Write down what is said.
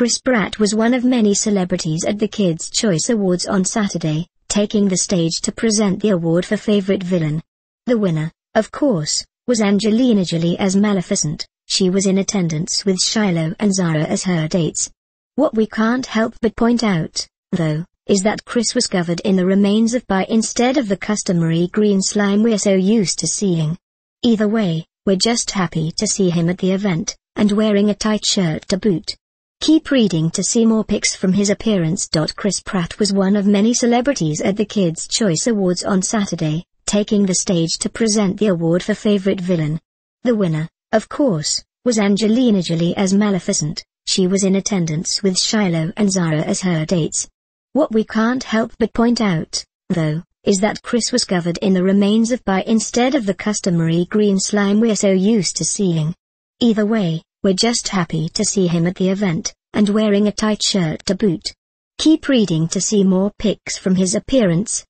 Chris Pratt was one of many celebrities at the Kids' Choice Awards on Saturday, taking the stage to present the award for favorite villain. The winner, of course, was Angelina Jolie as Maleficent. She was in attendance with Shiloh and Zahara as her dates. What we can't help but point out, though, is that Chris was covered in the remains of pie instead of the customary green slime we're so used to seeing. Either way, we're just happy to see him at the event, and wearing a tight shirt to boot. Keep reading to see more pics from his appearance. Chris Pratt was one of many celebrities at the Kids' Choice Awards on Saturday, taking the stage to present the award for favorite villain. The winner, of course, was Angelina Jolie as Maleficent. She was in attendance with Shiloh and Zahara as her dates. What we can't help but point out, though, is that Chris was covered in the remains of pie instead of the customary green slime we're so used to seeing. Either way, we're just happy to see him at the event, and wearing a tight shirt to boot. Keep reading to see more pics from his appearance.